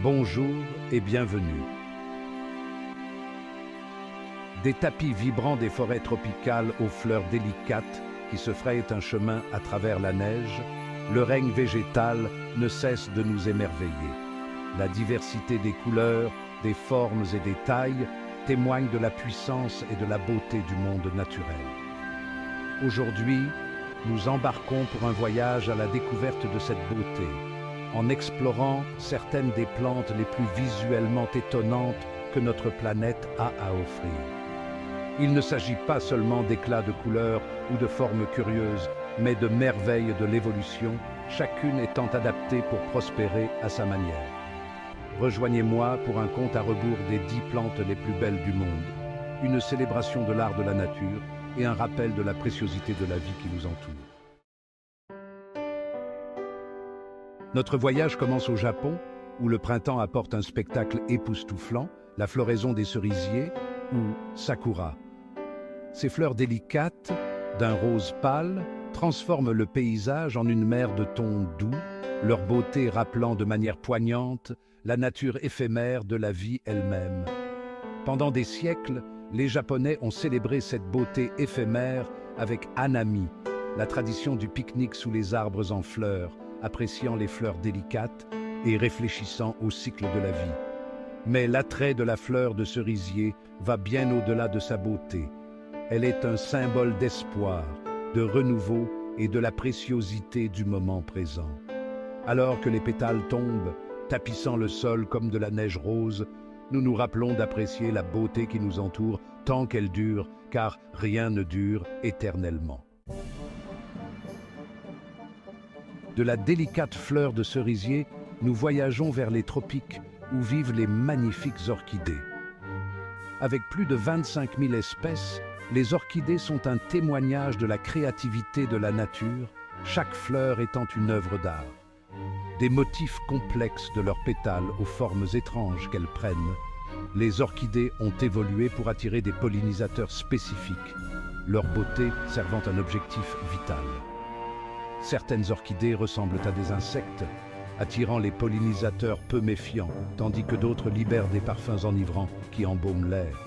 Bonjour et bienvenue. Des tapis vibrants des forêts tropicales aux fleurs délicates qui se frayent un chemin à travers la neige, le règne végétal ne cesse de nous émerveiller. La diversité des couleurs, des formes et des tailles témoigne de la puissance et de la beauté du monde naturel. Aujourd'hui, nous embarquons pour un voyage à la découverte de cette beauté, en explorant certaines des plantes les plus visuellement étonnantes que notre planète a à offrir. Il ne s'agit pas seulement d'éclats de couleurs ou de formes curieuses, mais de merveilles de l'évolution, chacune étant adaptée pour prospérer à sa manière. Rejoignez-moi pour un compte à rebours des dix plantes les plus belles du monde, une célébration de l'art de la nature et un rappel de la préciosité de la vie qui nous entoure. Notre voyage commence au Japon, où le printemps apporte un spectacle époustouflant, la floraison des cerisiers, ou sakura. Ces fleurs délicates, d'un rose pâle, transforment le paysage en une mer de tons doux, leur beauté rappelant de manière poignante la nature éphémère de la vie elle-même. Pendant des siècles, les Japonais ont célébré cette beauté éphémère avec Hanami, la tradition du pique-nique sous les arbres en fleurs, appréciant les fleurs délicates et réfléchissant au cycle de la vie. Mais l'attrait de la fleur de cerisier va bien au-delà de sa beauté. Elle est un symbole d'espoir, de renouveau et de la préciosité du moment présent. Alors que les pétales tombent, tapissant le sol comme de la neige rose, nous nous rappelons d'apprécier la beauté qui nous entoure tant qu'elle dure, car rien ne dure éternellement. De la délicate fleur de cerisier, nous voyageons vers les tropiques où vivent les magnifiques orchidées. Avec plus de 25 000 espèces, les orchidées sont un témoignage de la créativité de la nature, chaque fleur étant une œuvre d'art. Des motifs complexes de leurs pétales aux formes étranges qu'elles prennent, les orchidées ont évolué pour attirer des pollinisateurs spécifiques, leur beauté servant un objectif vital. Certaines orchidées ressemblent à des insectes, attirant les pollinisateurs peu méfiants, tandis que d'autres libèrent des parfums enivrants qui embaument l'air.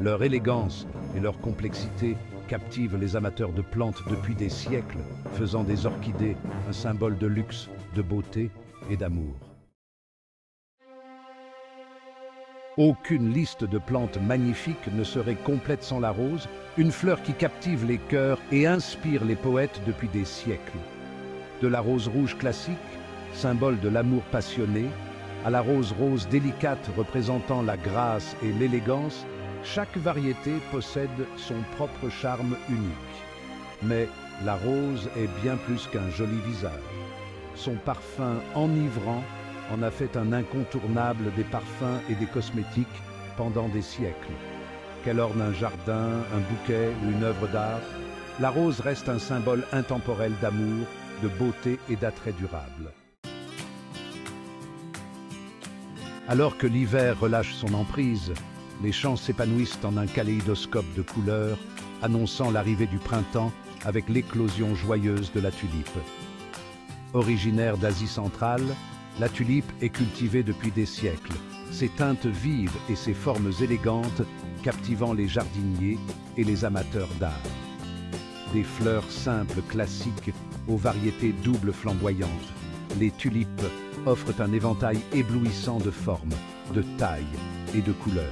Leur élégance et leur complexité captivent les amateurs de plantes depuis des siècles, faisant des orchidées un symbole de luxe, de beauté et d'amour. Aucune liste de plantes magnifiques ne serait complète sans la rose, une fleur qui captive les cœurs et inspire les poètes depuis des siècles. De la rose rouge classique, symbole de l'amour passionné, à la rose rose délicate représentant la grâce et l'élégance, chaque variété possède son propre charme unique. Mais la rose est bien plus qu'un joli visage. Son parfum enivrant en a fait un incontournable des parfums et des cosmétiques pendant des siècles. Qu'elle orne un jardin, un bouquet ou une œuvre d'art, la rose reste un symbole intemporel d'amour, de beauté et d'attrait durable. Alors que l'hiver relâche son emprise, les champs s'épanouissent en un kaléidoscope de couleurs, annonçant l'arrivée du printemps avec l'éclosion joyeuse de la tulipe. Originaire d'Asie centrale, la tulipe est cultivée depuis des siècles, ses teintes vives et ses formes élégantes captivant les jardiniers et les amateurs d'art. Des fleurs simples classiques aux variétés doubles flamboyantes, les tulipes offrent un éventail éblouissant de formes, de tailles et de couleurs.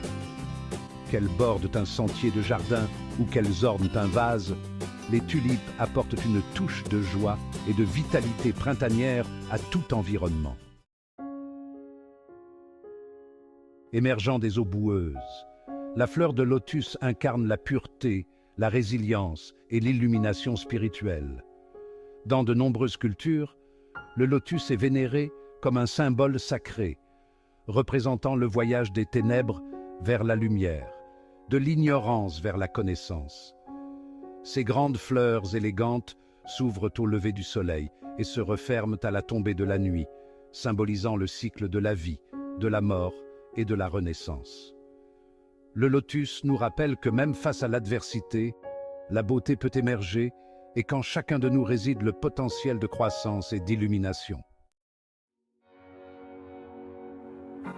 Qu'elles bordent un sentier de jardin ou qu'elles ornent un vase, les tulipes apportent une touche de joie et de vitalité printanière à tout environnement. Émergeant des eaux boueuses. La fleur de lotus incarne la pureté, la résilience et l'illumination spirituelle. Dans de nombreuses cultures, le lotus est vénéré comme un symbole sacré, représentant le voyage des ténèbres vers la lumière, de l'ignorance vers la connaissance. Ces grandes fleurs élégantes s'ouvrent au lever du soleil et se referment à la tombée de la nuit, symbolisant le cycle de la vie, de la mort et de la renaissance. Le lotus nous rappelle que même face à l'adversité, la beauté peut émerger et qu'en chacun de nous réside le potentiel de croissance et d'illumination.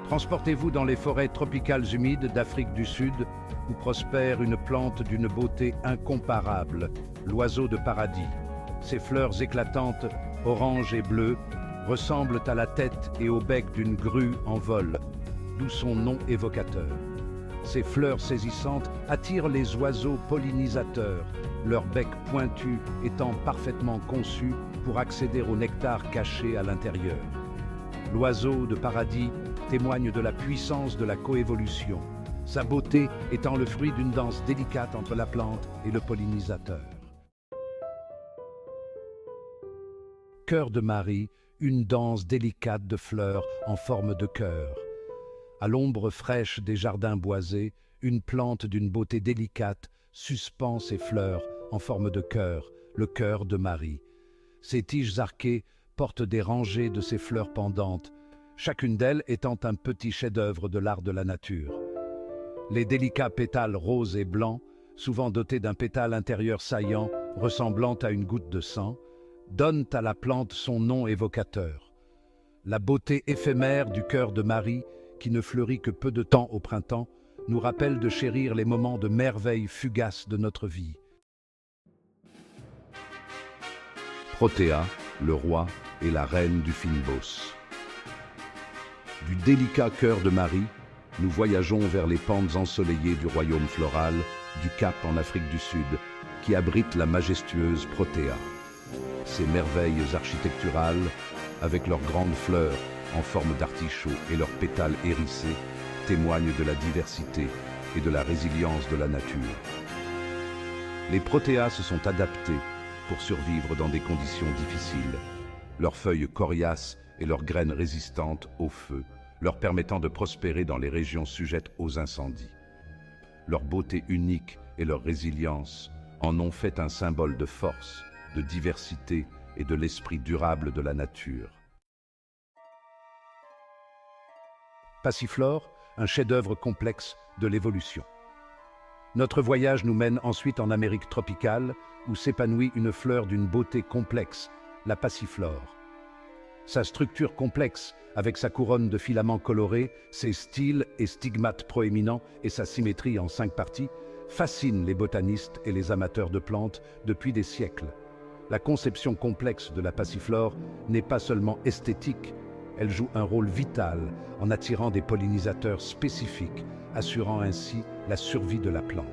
Transportez-vous dans les forêts tropicales humides d'Afrique du Sud, où prospère une plante d'une beauté incomparable, l'oiseau de paradis. Ses fleurs éclatantes, orange et bleues, ressemblent à la tête et au bec d'une grue en vol, d'où son nom évocateur. Ces fleurs saisissantes attirent les oiseaux pollinisateurs, leur bec pointu étant parfaitement conçu pour accéder au nectar caché à l'intérieur. L'oiseau de paradis témoigne de la puissance de la coévolution, sa beauté étant le fruit d'une danse délicate entre la plante et le pollinisateur. Cœur de Marie, une danse délicate de fleurs en forme de cœur. À l'ombre fraîche des jardins boisés, une plante d'une beauté délicate suspend ses fleurs en forme de cœur, le cœur de Marie. Ses tiges arquées portent des rangées de ses fleurs pendantes, chacune d'elles étant un petit chef-d'œuvre de l'art de la nature. Les délicats pétales roses et blancs, souvent dotés d'un pétale intérieur saillant, ressemblant à une goutte de sang, donnent à la plante son nom évocateur. La beauté éphémère du cœur de Marie, qui ne fleurit que peu de temps au printemps, nous rappelle de chérir les moments de merveille fugaces de notre vie. Protéa, le roi et la reine du Finbos. Du délicat cœur de Marie, nous voyageons vers les pentes ensoleillées du royaume floral, du Cap en Afrique du Sud, qui abrite la majestueuse Protéa. Ces merveilles architecturales, avec leurs grandes fleurs en forme d'artichaut et leurs pétales hérissés, témoignent de la diversité et de la résilience de la nature. Les protéas se sont adaptés pour survivre dans des conditions difficiles. Leurs feuilles coriaces et leurs graines résistantes au feu, leur permettant de prospérer dans les régions sujettes aux incendies. Leur beauté unique et leur résilience en ont fait un symbole de force, de diversité et de l'esprit durable de la nature. Passiflore, un chef-d'œuvre complexe de l'évolution. Notre voyage nous mène ensuite en Amérique tropicale, où s'épanouit une fleur d'une beauté complexe, la passiflore. Sa structure complexe, avec sa couronne de filaments colorés, ses styles et stigmates proéminents et sa symétrie en cinq parties, fascine les botanistes et les amateurs de plantes depuis des siècles. La conception complexe de la passiflore n'est pas seulement esthétique, elle joue un rôle vital en attirant des pollinisateurs spécifiques, assurant ainsi la survie de la plante.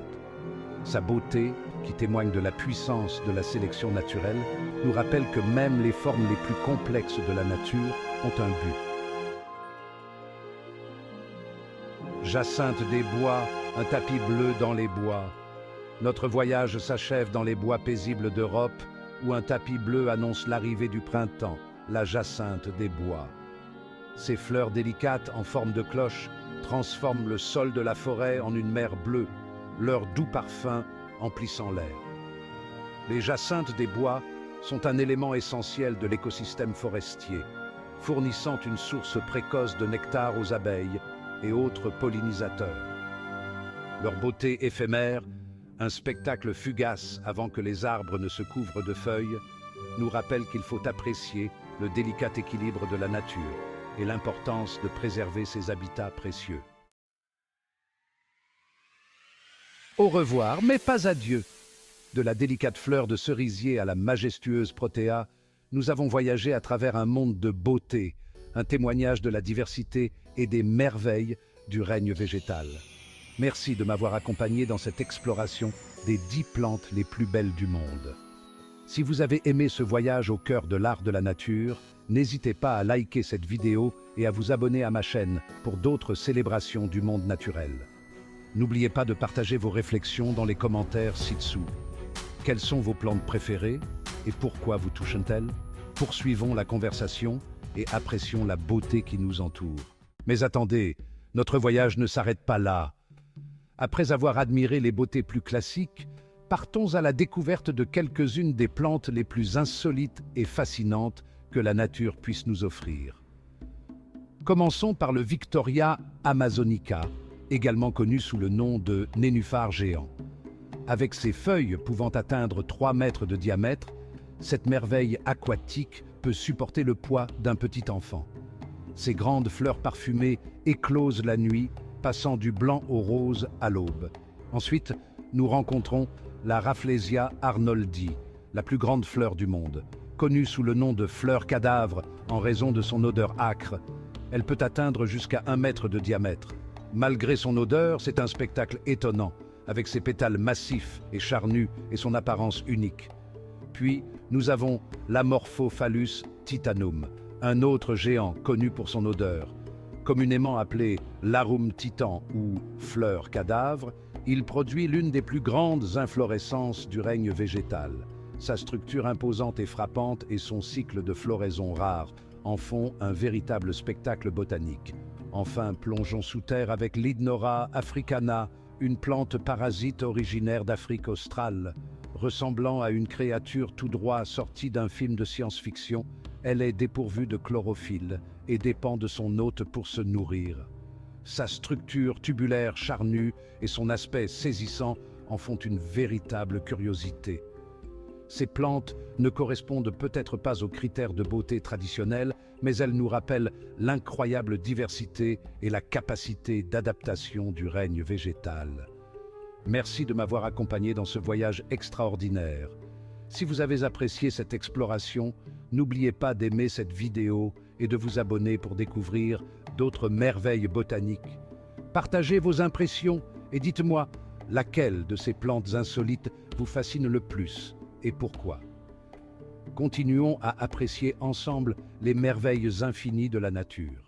Sa beauté, qui témoigne de la puissance de la sélection naturelle, nous rappelle que même les formes les plus complexes de la nature ont un but. Jacinthe des bois, un tapis bleu dans les bois. Notre voyage s'achève dans les bois paisibles d'Europe, où un tapis bleu annonce l'arrivée du printemps, la jacinthe des bois. Ces fleurs délicates en forme de cloche transforment le sol de la forêt en une mer bleue, leur doux parfum emplissant l'air. Les jacinthes des bois sont un élément essentiel de l'écosystème forestier, fournissant une source précoce de nectar aux abeilles et autres pollinisateurs. Leur beauté éphémère, un spectacle fugace avant que les arbres ne se couvrent de feuilles, nous rappelle qu'il faut apprécier le délicat équilibre de la nature et l'importance de préserver ses habitats précieux. Au revoir, mais pas adieu. De la délicate fleur de cerisier à la majestueuse protéa, nous avons voyagé à travers un monde de beauté, un témoignage de la diversité et des merveilles du règne végétal. Merci de m'avoir accompagné dans cette exploration des dix plantes les plus belles du monde. Si vous avez aimé ce voyage au cœur de l'art de la nature, n'hésitez pas à liker cette vidéo et à vous abonner à ma chaîne pour d'autres célébrations du monde naturel. N'oubliez pas de partager vos réflexions dans les commentaires ci-dessous. Quelles sont vos plantes préférées et pourquoi vous touchent-elles? Poursuivons la conversation et apprécions la beauté qui nous entoure. Mais attendez, notre voyage ne s'arrête pas là. Après avoir admiré les beautés plus classiques, partons à la découverte de quelques-unes des plantes les plus insolites et fascinantes que la nature puisse nous offrir. Commençons par le Victoria amazonica, également connu sous le nom de nénuphar géant. Avec ses feuilles pouvant atteindre 3 mètres de diamètre, cette merveille aquatique peut supporter le poids d'un petit enfant. Ces grandes fleurs parfumées éclosent la nuit, passant du blanc au rose à l'aube. Ensuite, nous rencontrons la Rafflesia arnoldi, la plus grande fleur du monde. Connue sous le nom de fleur cadavre en raison de son odeur âcre, elle peut atteindre jusqu'à un mètre de diamètre. Malgré son odeur, c'est un spectacle étonnant, avec ses pétales massifs et charnus et son apparence unique. Puis, nous avons l'Amorphophallus titanum, un autre géant connu pour son odeur. Communément appelé l'arum titan ou fleur cadavre, il produit l'une des plus grandes inflorescences du règne végétal. Sa structure imposante et frappante et son cycle de floraison rare en font un véritable spectacle botanique. Enfin, plongeons sous terre avec l'Idnora africana, une plante parasite originaire d'Afrique australe. Ressemblant à une créature tout droit sortie d'un film de science-fiction, elle est dépourvue de chlorophylle et dépend de son hôte pour se nourrir. Sa structure tubulaire charnue et son aspect saisissant en font une véritable curiosité. Ces plantes ne correspondent peut-être pas aux critères de beauté traditionnels, mais elles nous rappellent l'incroyable diversité et la capacité d'adaptation du règne végétal. Merci de m'avoir accompagné dans ce voyage extraordinaire. Si vous avez apprécié cette exploration, n'oubliez pas d'aimer cette vidéo et de vous abonner pour découvrir d'autres merveilles botaniques. Partagez vos impressions et dites-moi laquelle de ces plantes insolites vous fascine le plus? Et pourquoi. Continuons à apprécier ensemble les merveilles infinies de la nature.